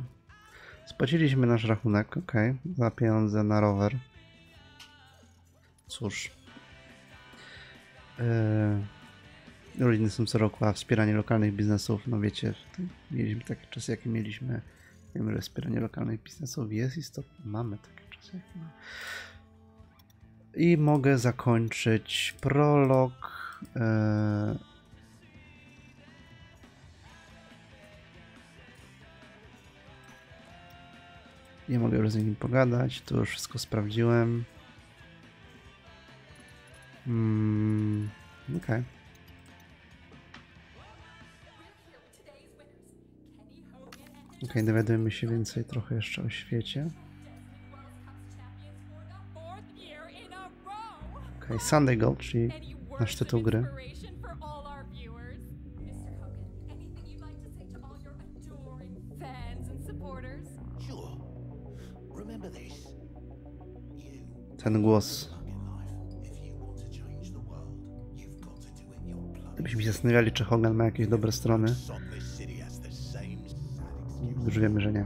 Spłaciliśmy nasz rachunek, ok, za pieniądze na rower. Cóż. Yy, rodziny są co roku, a wspieranie lokalnych biznesów, no wiecie, mieliśmy takie czasy, jakie mieliśmy. Wiemy, że wspieranie lokalnych biznesów jest istotne. Mamy takie czasy. I mogę zakończyć prolog. Yy, Nie mogę już z nim pogadać, to już wszystko sprawdziłem. Mm, Okej. Okej, dowiadujemy się więcej trochę jeszcze o świecie. Okej, Sunday Gold, czyli nasz tytuł gry. Ten głos. Gdybyśmy się zastanawiali, czy Hogan ma jakieś dobre strony, już wiemy, że nie.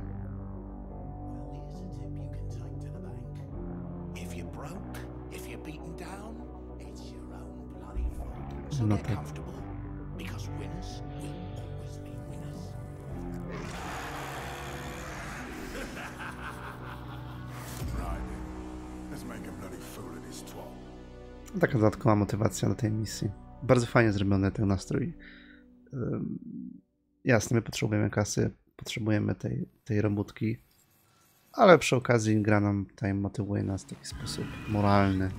No tak. Taka dodatkowa motywacja do tej misji. Bardzo fajnie zrobiony ten nastrój. Jasne, my potrzebujemy kasy, potrzebujemy tej, tej robótki, ale przy okazji gra nam tutaj motywuje nas w taki sposób moralny.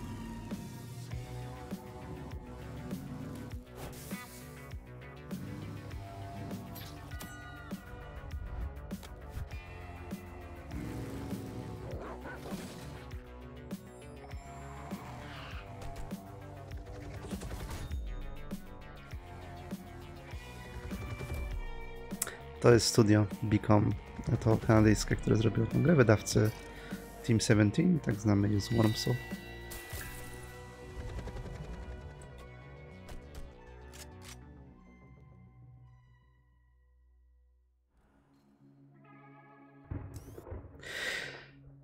To jest studio Beacom, to kanadyjskie, które zrobiło tę grę, wydawcy Team 17, tak znamy je z Wormsu.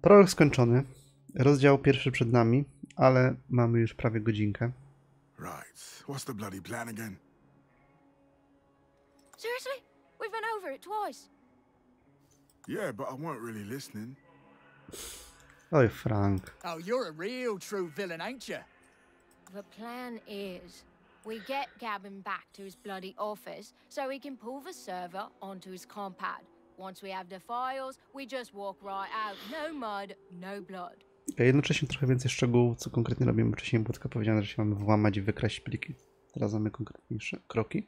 Prolog skończony. Rozdział pierwszy przed nami, ale mamy już prawie godzinkę. Right. What's the bloody plan again? Seriously? We've over it twice. Yeah, but I weren't really listening. Oh, Frank. Oh, you're a real true villain, ain't you? The plan is we get Gavin back to his bloody office so he can pull the server onto his compad. Once we have the files, we just walk right out. No mud, no blood. A jednocześnie trochę więcej szczegółów, co konkretnie robimy. Wcześniej było tylko powiedziane, że się mamy włamać i wykraść pliki. Teraz mamy konkretniejsze kroki.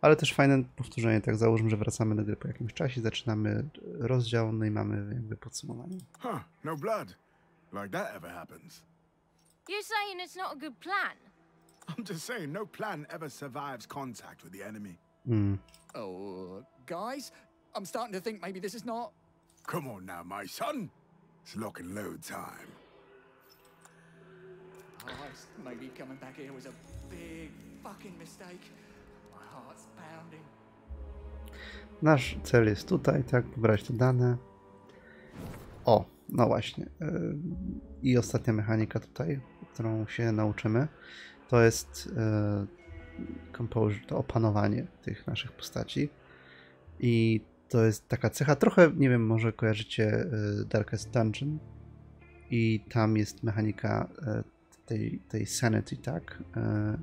Ale też fajne powtórzenie, tak załóżmy, że wracamy do gry po jakimś czasie, zaczynamy rozdział, no i mamy jakby podsumowanie. Huh, no blood. Like that ever happens. You're saying it's not a good plan? I'm just saying, no plan ever survives contact with the enemy. Mm. Oh, guys, I'm starting to think maybe this is not. Come on now, my son. It's lock and load time. Oh, maybe coming back here was a big fucking mistake. Nasz cel jest tutaj, tak, pobrać te dane. O, no właśnie. yy, I ostatnia mechanika tutaj, którą się nauczymy, to jest yy, composure, to opanowanie tych naszych postaci. I to jest taka cecha, trochę, nie wiem, może kojarzycie y, Darkest Dungeon i tam jest mechanika y, tej, tej Sanity, tak, y,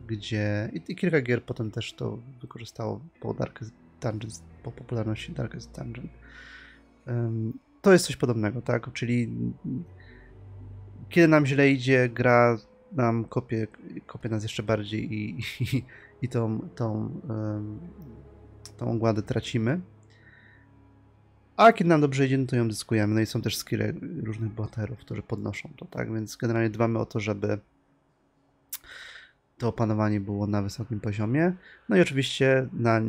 gdzie i, i kilka gier potem też to wykorzystało po Darkest Dungeon, po popularności Darkest Dungeon. To jest coś podobnego, tak, czyli kiedy nam źle idzie, gra nam kopie, kopie nas jeszcze bardziej i, i, i tą, tą, tą ogładę tracimy. A kiedy nam dobrze idzie, no to ją zyskujemy. No i są też skille różnych bohaterów, którzy podnoszą to, tak? Więc generalnie dbamy o to, żeby to opanowanie było na wysokim poziomie. No i oczywiście na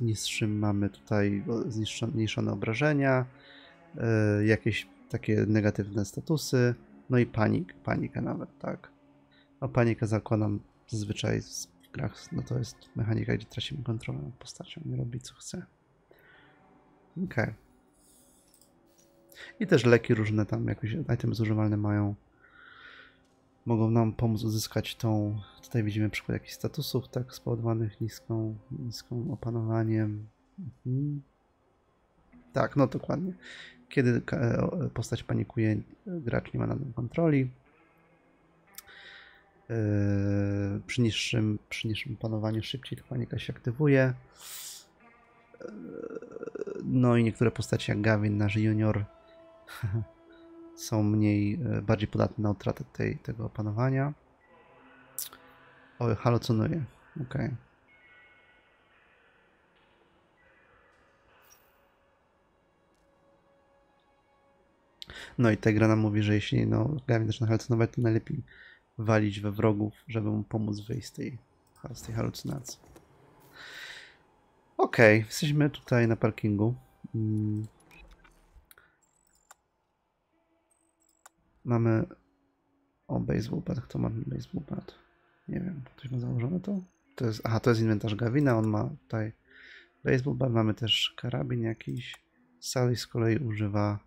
niższym mamy tutaj zniszczone, obrażenia, yy, jakieś takie negatywne statusy, no i panik, panikę nawet, tak? A panikę zakładam zazwyczaj w grach, no to jest mechanika, gdzie tracimy kontrolę nad postacią, nie robi co chce. Okej. Okay. I też leki różne tam, jakieś itemy zużywalne mają. Mogą nam pomóc uzyskać tą. Tutaj widzimy przykład jakichś statusów, tak, spowodowanych niską, niską opanowaniem. Mhm. Tak, no dokładnie. Kiedy postać panikuje, gracz nie ma nad nią kontroli. Yy, przy, niższym, przy niższym panowaniu szybciej ta panika się aktywuje. Yy, no i niektóre postacie jak Gavin, nasz junior, są mniej, bardziej podatne na utratę tej, tego opanowania. O, halucynuje. Ok. No i ta gra nam mówi, że jeśli no, Gavin zaczyna halucynować, to najlepiej walić we wrogów, żeby mu pomóc wyjść z tej, z tej halucynacji. Ok, jesteśmy tutaj na parkingu. Mm. Mamy. O, baseball pad. Kto ma baseball pad? Nie wiem, ktoś ma założone to? To jest. Aha, to jest inwentarz Gavina. On ma tutaj baseball pad. Mamy też karabin jakiś. Sally z kolei używa.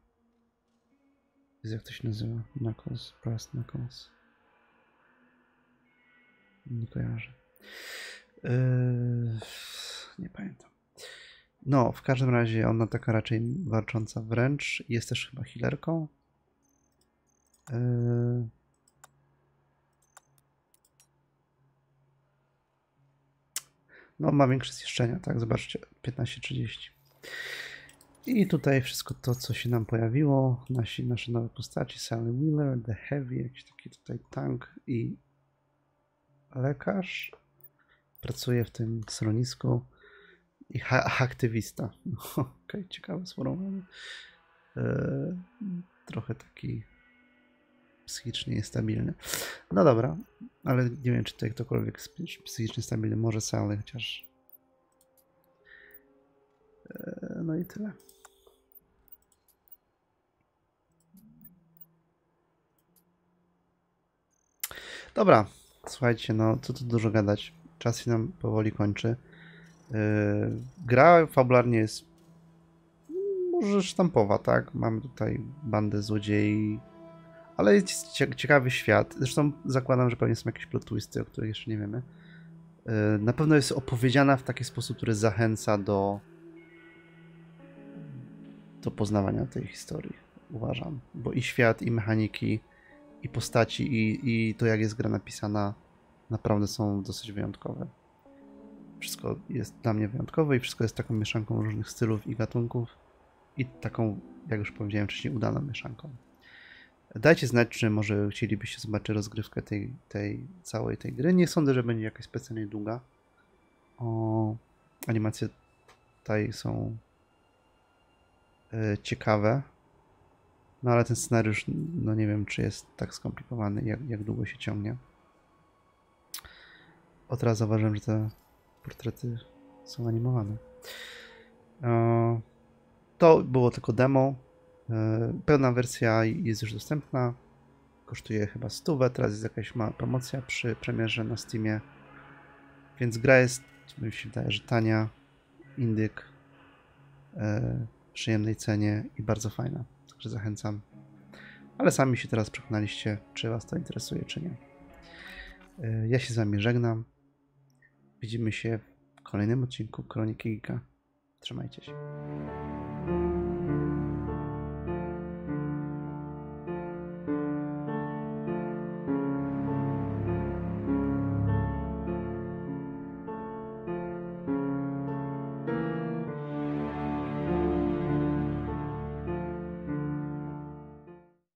Jak to się nazywa? Knuckles, brass knuckles. Nie kojarzę. Yy, nie pamiętam. No, w każdym razie ona taka raczej walcząca wręcz. Jest też chyba healerką. Yy... No, ma większe ziszczenia, tak? Zobaczcie, 15-30. I tutaj wszystko to, co się nam pojawiło, nasi, nasze nowe postaci, Sally Wheeler, The Heavy, jakiś taki tutaj tank i lekarz. Pracuje w tym schronisku i ha aktywista. No, Okej, okay, ciekawe sformułowanie. Yy, trochę taki psychicznie niestabilny. No dobra, ale nie wiem, czy tutaj ktokolwiek psychicznie stabilny może Sally, chociaż yy, no i tyle. Dobra, słuchajcie, no co tu dużo gadać. Czas się nam powoli kończy. Yy, gra fabularnie jest może sztampowa, tak? Mamy tutaj bandę złodziei, ale jest ciekawy świat. Zresztą zakładam, że pewnie są jakieś plot twisty, o których jeszcze nie wiemy. Yy, na pewno jest opowiedziana w taki sposób, który zachęca do do poznawania tej historii, uważam. Bo i świat, i mechaniki, i postaci, i, i to jak jest gra napisana, naprawdę są dosyć wyjątkowe. Wszystko jest dla mnie wyjątkowe i wszystko jest taką mieszanką różnych stylów i gatunków i taką, jak już powiedziałem wcześniej, udaną mieszanką. Dajcie znać, czy może chcielibyście zobaczyć rozgrywkę tej, tej całej tej gry. Nie sądzę, że będzie jakaś specjalnie długa. O, animacje tutaj są e, ciekawe. No ale ten scenariusz, no nie wiem, czy jest tak skomplikowany, jak, jak długo się ciągnie. Od razu zauważyłem, że te portrety są animowane. E, to było tylko demo. E, pełna wersja jest już dostępna. Kosztuje chyba 100, teraz jest jakaś mała promocja przy premierze na Steamie. Więc gra jest, mi się wydaje, że tania, indyk, e, przyjemnej cenie i bardzo fajna. Także zachęcam. Ale sami się teraz przekonaliście, czy Was to interesuje, czy nie. Ja się z Wami żegnam. Widzimy się w kolejnym odcinku Kroniki Gika. Trzymajcie się.